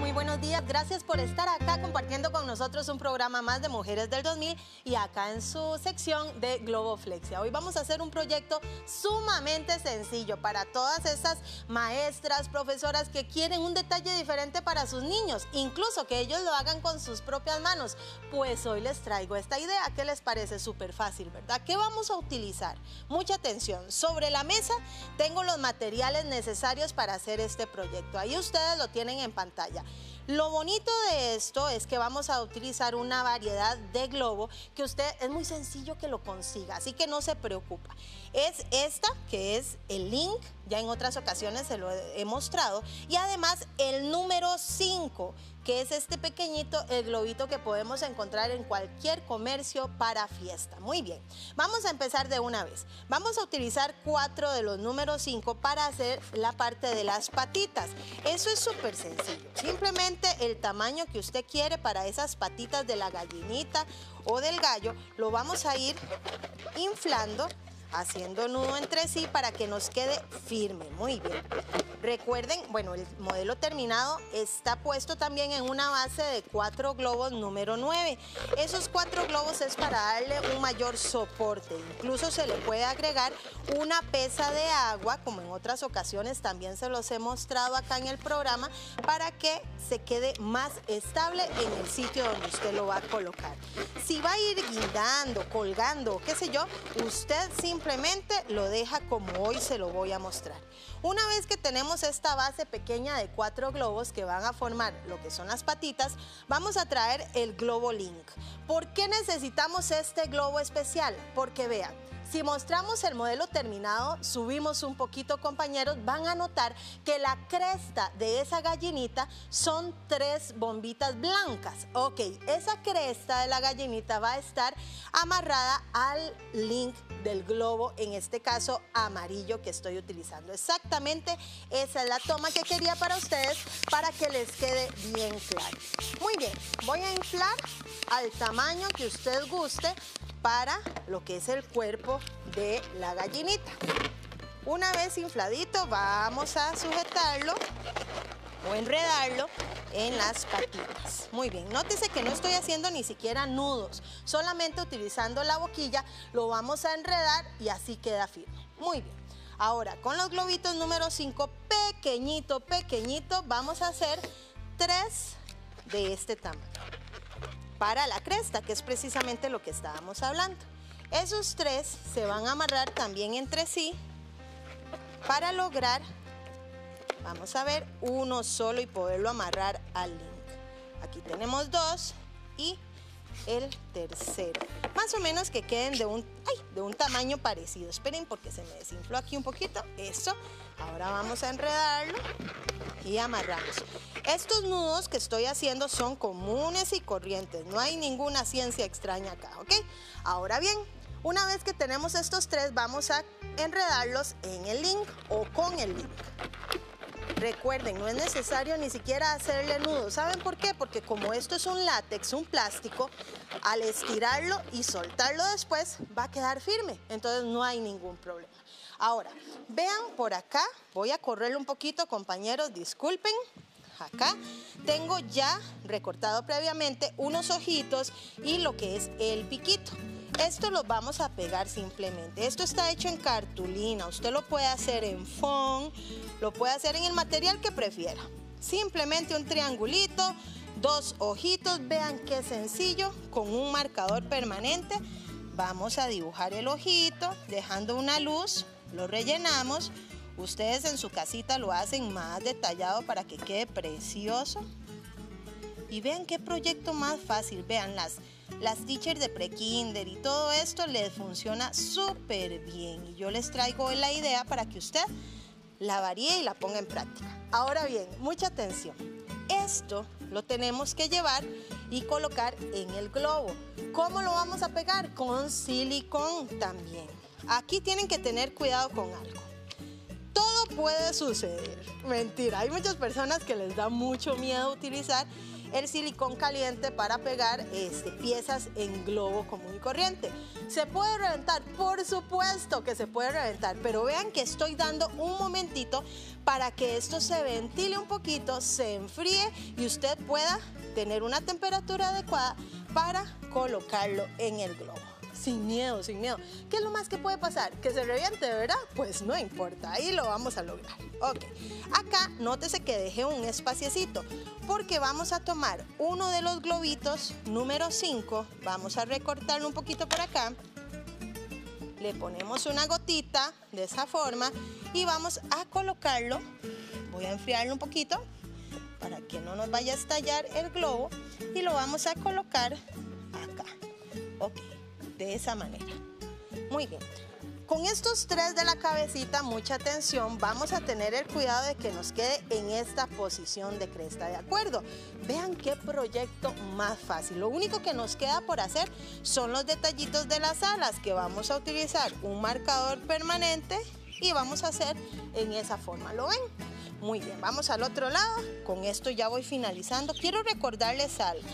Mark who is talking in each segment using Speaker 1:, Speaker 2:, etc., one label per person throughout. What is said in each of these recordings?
Speaker 1: muy buenos días. Gracias por estar acá compartiendo con nosotros un programa más de Mujeres del 2000 y acá en su sección de Globoflexia. Hoy vamos a hacer un proyecto sumamente sencillo para todas esas maestras, profesoras que quieren un detalle diferente para sus niños, incluso que ellos lo hagan con sus propias manos. Pues hoy les traigo esta idea. ¿Qué les parece? Súper fácil, ¿verdad? ¿Qué vamos a utilizar? Mucha atención. Sobre la mesa tengo los materiales necesarios para hacer este proyecto. Ahí ustedes lo tienen en pantalla. Lo bonito de esto es que vamos a utilizar una variedad de globo que usted es muy sencillo que lo consiga, así que no se preocupa. Es esta, que es el link, ya en otras ocasiones se lo he mostrado, y además el número 5, que es este pequeñito, el globito que podemos encontrar en cualquier comercio para fiesta. Muy bien, vamos a empezar de una vez. Vamos a utilizar cuatro de los números 5 para hacer la parte de las patitas. Eso es súper sencillo. Simplemente el tamaño que usted quiere para esas patitas de la gallinita o del gallo, lo vamos a ir inflando haciendo nudo entre sí para que nos quede firme. Muy bien. Recuerden, bueno, el modelo terminado está puesto también en una base de cuatro globos número 9. Esos cuatro globos es para darle un mayor soporte. Incluso se le puede agregar una pesa de agua, como en otras ocasiones también se los he mostrado acá en el programa, para que se quede más estable en el sitio donde usted lo va a colocar. Si va a ir guindando, colgando, qué sé yo, usted simplemente lo deja como hoy se lo voy a mostrar. Una vez que tenemos esta base pequeña de cuatro globos que van a formar lo que son las patitas, vamos a traer el Globo Link. ¿Por qué necesitamos este globo especial? Porque vean, si mostramos el modelo terminado, subimos un poquito compañeros, van a notar que la cresta de esa gallinita son tres bombitas blancas. Ok, esa cresta de la gallinita va a estar amarrada al link del globo, en este caso amarillo que estoy utilizando. Exactamente esa es la toma que quería para ustedes para que les quede bien claro. Muy bien, voy a inflar al tamaño que usted guste para lo que es el cuerpo de la gallinita. Una vez infladito vamos a sujetarlo o enredarlo en las patitas. Muy bien, nótese que no estoy haciendo ni siquiera nudos, solamente utilizando la boquilla lo vamos a enredar y así queda firme. Muy bien. Ahora, con los globitos número 5, pequeñito, pequeñito, vamos a hacer tres de este tamaño para la cresta, que es precisamente lo que estábamos hablando. Esos tres se van a amarrar también entre sí para lograr, vamos a ver, uno solo y poderlo amarrar al link. Aquí tenemos dos y el tercero. Más o menos que queden de un, de un tamaño parecido. Esperen porque se me desinfló aquí un poquito. Eso. Ahora vamos a enredarlo y amarramos. Estos nudos que estoy haciendo son comunes y corrientes, no hay ninguna ciencia extraña acá, ¿ok? Ahora bien, una vez que tenemos estos tres, vamos a enredarlos en el link o con el link. Recuerden, no es necesario ni siquiera hacerle nudo. ¿Saben por qué? Porque como esto es un látex, un plástico, al estirarlo y soltarlo después va a quedar firme. Entonces no hay ningún problema. Ahora, vean por acá, voy a correrlo un poquito, compañeros, disculpen. Acá tengo ya recortado previamente unos ojitos y lo que es el piquito. Esto lo vamos a pegar simplemente. Esto está hecho en cartulina. Usted lo puede hacer en foam, lo puede hacer en el material que prefiera. Simplemente un triangulito, dos ojitos. Vean qué sencillo, con un marcador permanente. Vamos a dibujar el ojito, dejando una luz lo rellenamos. Ustedes en su casita lo hacen más detallado para que quede precioso. Y vean qué proyecto más fácil. Vean las, teachers de pre-kinder y todo esto les funciona súper bien. Y yo les traigo la idea para que usted la varíe y la ponga en práctica. Ahora bien, mucha atención. Esto lo tenemos que llevar y colocar en el globo. ¿Cómo lo vamos a pegar? Con silicón también. Aquí tienen que tener cuidado con algo. Todo puede suceder. Mentira, hay muchas personas que les da mucho miedo utilizar el silicón caliente para pegar este, piezas en globo común y corriente. ¿Se puede reventar? Por supuesto que se puede reventar, pero vean que estoy dando un momentito para que esto se ventile un poquito, se enfríe y usted pueda tener una temperatura adecuada para colocarlo en el globo sin miedo, sin miedo. ¿Qué es lo más que puede pasar? Que se reviente, ¿verdad? Pues no importa, ahí lo vamos a lograr. Ok, acá nótese que dejé un espaciecito porque vamos a tomar uno de los globitos número 5, vamos a recortarlo un poquito por acá, le ponemos una gotita de esa forma y vamos a colocarlo, voy a enfriarlo un poquito para que no nos vaya a estallar el globo y lo vamos a colocar acá. Ok, de esa manera. Muy bien. Con estos tres de la cabecita, mucha atención, vamos a tener el cuidado de que nos quede en esta posición de cresta, ¿de acuerdo? Vean qué proyecto más fácil. Lo único que nos queda por hacer son los detallitos de las alas, que vamos a utilizar un marcador permanente y vamos a hacer en esa forma, ¿lo ven? Muy bien, vamos al otro lado. Con esto ya voy finalizando. Quiero recordarles algo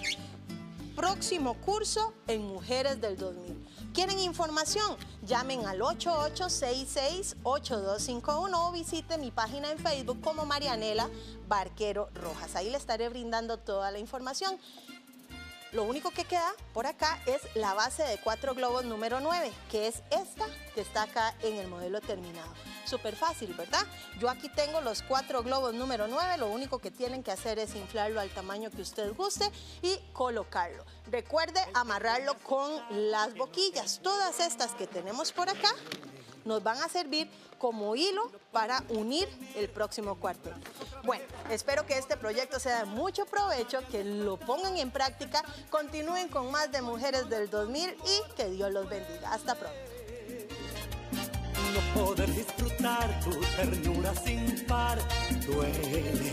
Speaker 1: próximo curso en Mujeres del 2000. ¿Quieren información? Llamen al 8866-8251 o visiten mi página en Facebook como Marianela Barquero Rojas. Ahí le estaré brindando toda la información. Lo único que queda por acá es la base de cuatro globos número 9, que es esta que está acá en el modelo terminado. Súper fácil, ¿verdad? Yo aquí tengo los cuatro globos número 9, lo único que tienen que hacer es inflarlo al tamaño que usted guste y colocarlo. Recuerde amarrarlo con las boquillas. Todas estas que tenemos por acá nos van a servir como hilo para unir el próximo cuartel. Bueno, espero que este proyecto sea de mucho provecho, que lo pongan en práctica, continúen con más de Mujeres del 2000 y que Dios los bendiga. Hasta pronto.
Speaker 2: No poder disfrutar tu ternura sin par duele.